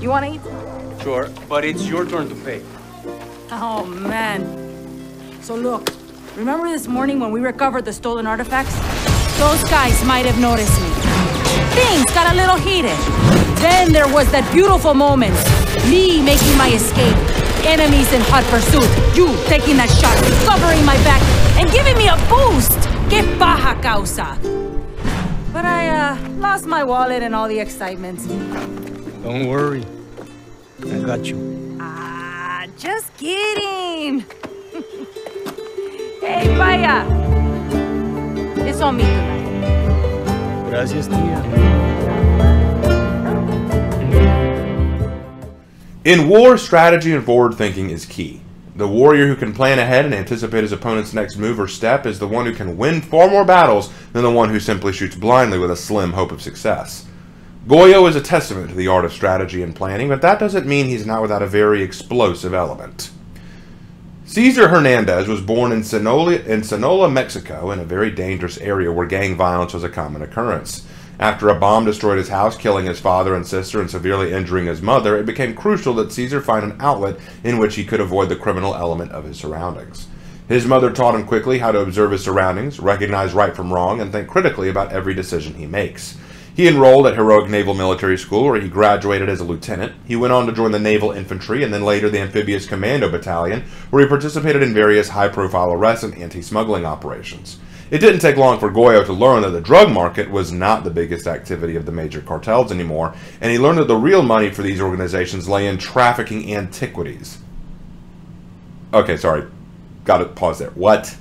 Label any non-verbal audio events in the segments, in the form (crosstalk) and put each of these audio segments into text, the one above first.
You wanna eat? Sure, but it's your turn to pay. Oh, man. So look, remember this morning when we recovered the stolen artifacts? Those guys might have noticed me. Things got a little heated. Then there was that beautiful moment. Me making my escape. Enemies in hot pursuit. You taking that shot, covering my back, and giving me a boost. Que paja causa. But I, uh, lost my wallet and all the excitement. Don't worry. I got you. Ah, just kidding. (laughs) hey, Paya. It's on me tonight. Gracias, tía. In war, strategy and forward thinking is key. The warrior who can plan ahead and anticipate his opponent's next move or step is the one who can win far more battles than the one who simply shoots blindly with a slim hope of success. Goyo is a testament to the art of strategy and planning, but that doesn't mean he's not without a very explosive element. Cesar Hernandez was born in Sonora, in Sonora, Mexico, in a very dangerous area where gang violence was a common occurrence. After a bomb destroyed his house, killing his father and sister and severely injuring his mother, it became crucial that Caesar find an outlet in which he could avoid the criminal element of his surroundings. His mother taught him quickly how to observe his surroundings, recognize right from wrong, and think critically about every decision he makes. He enrolled at Heroic Naval Military School, where he graduated as a lieutenant. He went on to join the Naval Infantry and then later the Amphibious Commando Battalion, where he participated in various high profile arrests and anti smuggling operations. It didn't take long for Goyo to learn that the drug market was not the biggest activity of the major cartels anymore, and he learned that the real money for these organizations lay in trafficking antiquities. Okay, sorry. Got to pause there. What?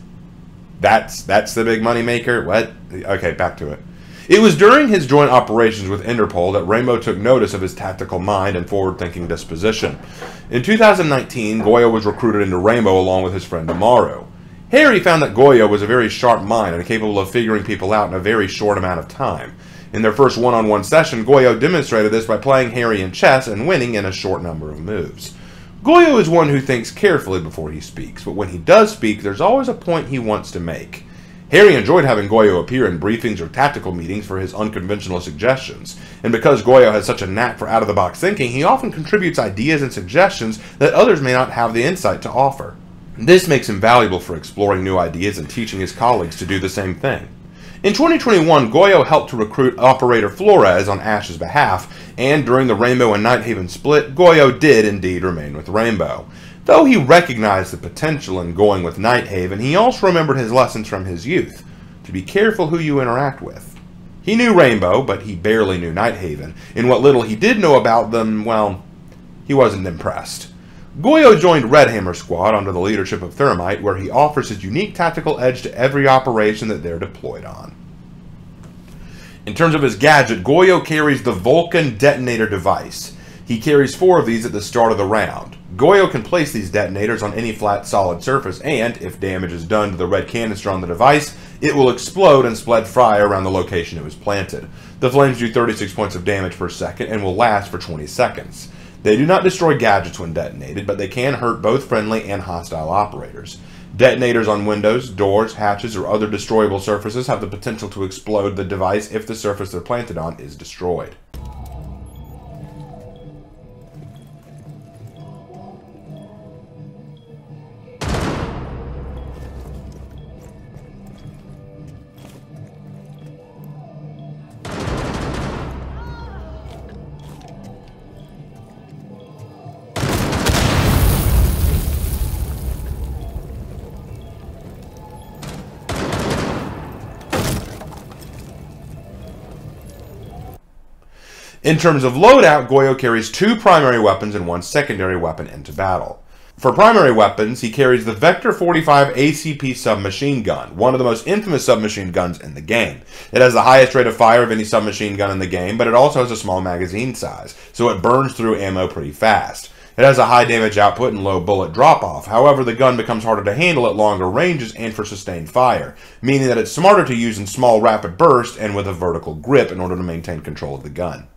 That's that's the big money maker? What? Okay, back to it. It was during his joint operations with Interpol that Rainbow took notice of his tactical mind and forward-thinking disposition. In 2019, Goyo was recruited into Rainbow along with his friend Amaru. Harry found that Goyo was a very sharp mind and capable of figuring people out in a very short amount of time. In their first one-on-one session, Goyo demonstrated this by playing Harry in chess and winning in a short number of moves. Goyo is one who thinks carefully before he speaks, but when he does speak, there's always a point he wants to make. Harry enjoyed having Goyo appear in briefings or tactical meetings for his unconventional suggestions, and because Goyo has such a knack for out-of-the-box thinking, he often contributes ideas and suggestions that others may not have the insight to offer. This makes him valuable for exploring new ideas and teaching his colleagues to do the same thing. In 2021, Goyo helped to recruit Operator Flores on Ash's behalf, and during the Rainbow and Nighthaven split, Goyo did indeed remain with Rainbow. Though he recognized the potential in going with Nighthaven, he also remembered his lessons from his youth to be careful who you interact with. He knew Rainbow, but he barely knew Nighthaven. In what little he did know about them, well, he wasn't impressed. Goyo joined Red Hammer Squad under the leadership of Thermite, where he offers his unique tactical edge to every operation that they're deployed on. In terms of his gadget, Goyo carries the Vulcan detonator device. He carries four of these at the start of the round. Goyo can place these detonators on any flat solid surface and, if damage is done to the red canister on the device, it will explode and spread fire around the location it was planted. The flames do 36 points of damage per second and will last for 20 seconds. They do not destroy gadgets when detonated, but they can hurt both friendly and hostile operators. Detonators on windows, doors, hatches, or other destroyable surfaces have the potential to explode the device if the surface they're planted on is destroyed. In terms of loadout, Goyo carries two primary weapons and one secondary weapon into battle. For primary weapons, he carries the Vector 45 ACP submachine gun, one of the most infamous submachine guns in the game. It has the highest rate of fire of any submachine gun in the game, but it also has a small magazine size, so it burns through ammo pretty fast. It has a high damage output and low bullet drop off. However, the gun becomes harder to handle at longer ranges and for sustained fire, meaning that it's smarter to use in small rapid bursts and with a vertical grip in order to maintain control of the gun.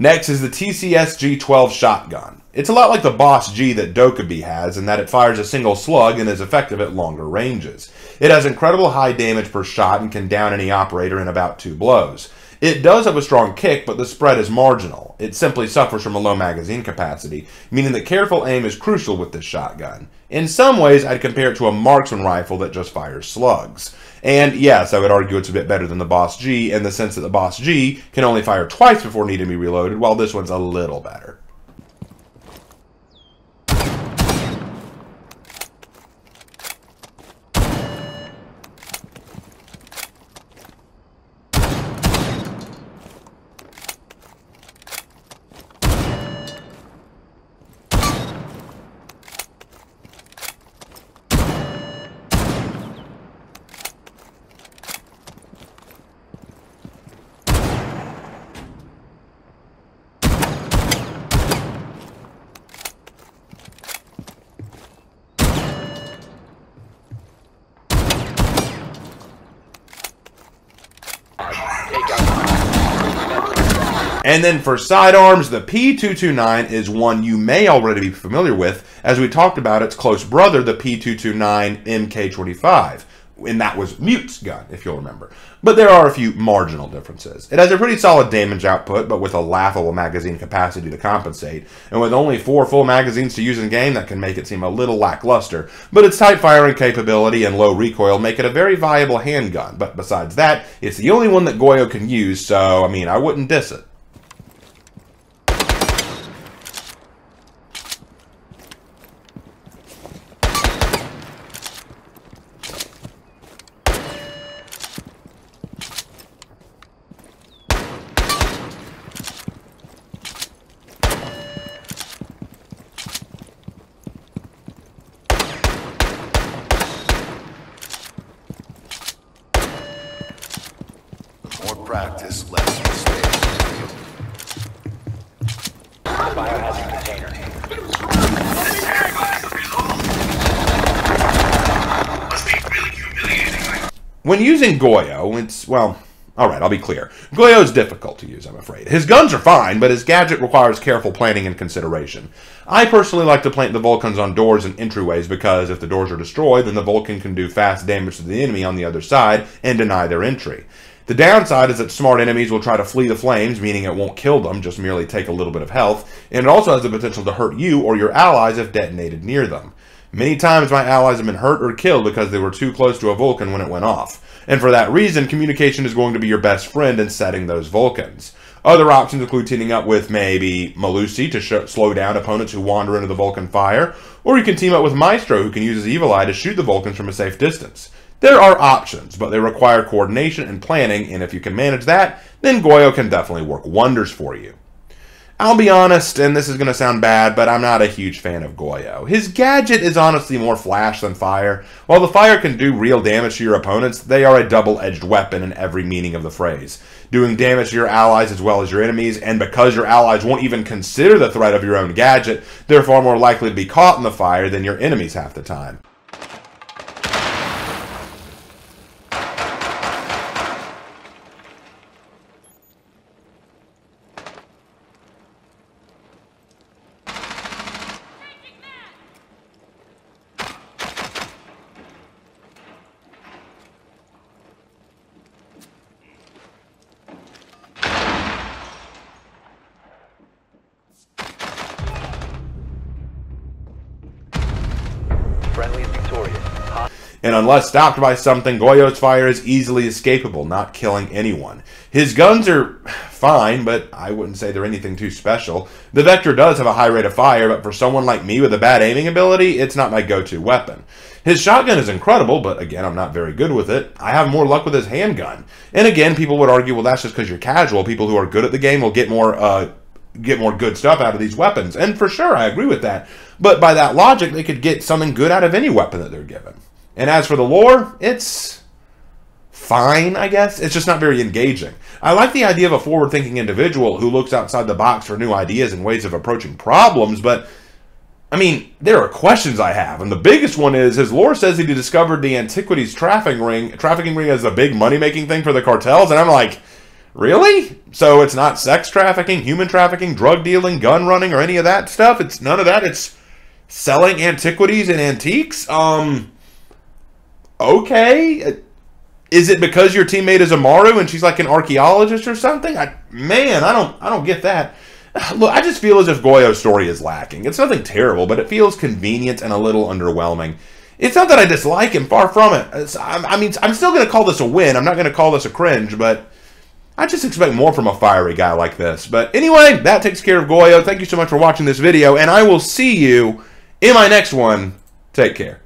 Next is the TCS G12 shotgun. It's a lot like the Boss G that Dokkaebi has in that it fires a single slug and is effective at longer ranges. It has incredible high damage per shot and can down any operator in about two blows. It does have a strong kick, but the spread is marginal. It simply suffers from a low magazine capacity, meaning that careful aim is crucial with this shotgun. In some ways, I'd compare it to a marksman rifle that just fires slugs. And yes, I would argue it's a bit better than the Boss G in the sense that the Boss G can only fire twice before needing to be reloaded, while this one's a little better. And then for sidearms, the P229 is one you may already be familiar with, as we talked about its close brother, the P229 MK25. And that was Mute's gun, if you'll remember. But there are a few marginal differences. It has a pretty solid damage output, but with a laughable magazine capacity to compensate. And with only four full magazines to use in game, that can make it seem a little lackluster. But its tight firing capability and low recoil make it a very viable handgun. But besides that, it's the only one that Goyo can use, so, I mean, I wouldn't diss it. More practice, less mistake. Biohazard container. When using Goyo, it's, well, alright, I'll be clear. Goyo is difficult to use, I'm afraid. His guns are fine, but his gadget requires careful planning and consideration. I personally like to plant the Vulcans on doors and entryways because if the doors are destroyed, then the Vulcan can do fast damage to the enemy on the other side and deny their entry. The downside is that smart enemies will try to flee the flames, meaning it won't kill them, just merely take a little bit of health, and it also has the potential to hurt you or your allies if detonated near them. Many times my allies have been hurt or killed because they were too close to a Vulcan when it went off. And for that reason, communication is going to be your best friend in setting those Vulcans. Other options include teaming up with maybe Melusi to sh- slow down opponents who wander into the Vulcan fire, or you can team up with Maestro who can use his Evil Eye to shoot the Vulcans from a safe distance. There are options, but they require coordination and planning, and if you can manage that, then Goyo can definitely work wonders for you. I'll be honest, and this is going to sound bad, but I'm not a huge fan of Goyo. His gadget is honestly more flash than fire. While the fire can do real damage to your opponents, they are a double-edged weapon in every meaning of the phrase, doing damage to your allies as well as your enemies, and because your allies won't even consider the threat of your own gadget, they're far more likely to be caught in the fire than your enemies half the time. Friendly is victorious. Hot and unless stopped by something, Goyo's fire is easily escapable, not killing anyone. His guns are fine, but I wouldn't say they're anything too special. The Vector does have a high rate of fire, but for someone like me with a bad aiming ability, it's not my go-to weapon. His shotgun is incredible, but again, I'm not very good with it. I have more luck with his handgun. And again, people would argue, well, that's just because you're casual. People who are good at the game will get more uh, get more good stuff out of these weapons. And for sure, I agree with that. But by that logic, they could get something good out of any weapon that they're given. And as for the lore, it's fine, I guess. It's just not very engaging. I like the idea of a forward thinking individual who looks outside the box for new ideas and ways of approaching problems, but I mean, there are questions I have, and the biggest one is his lore says he discovered the antiquities trafficking ring, trafficking ring as a big money making thing for the cartels, and I'm like, Really? So it's not sex trafficking, human trafficking, drug dealing, gun running, or any of that stuff? It's none of that. It's selling antiquities and antiques? Um, okay. Is it because your teammate is Amaru and she's like an archaeologist or something? I, man, I don't, I don't get that. (sighs) Look, I just feel as if Goyo's story is lacking. It's nothing terrible, but it feels convenient and a little underwhelming. It's not that I dislike him, far from it. I, I mean, I'm still going to call this a win. I'm not going to call this a cringe, but I just expect more from a fiery guy like this. But anyway, that takes care of Goyo. Thank you so much for watching this video, and I will see you in my next one. Take care.